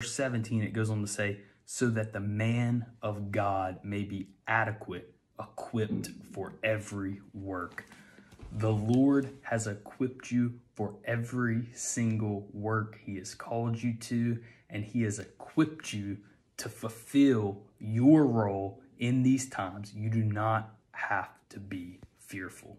Verse 17, it goes on to say, so that the man of God may be adequate, equipped for every work. The Lord has equipped you for every single work He has called you to, and He has equipped you to fulfill your role in these times. You do not have to be fearful.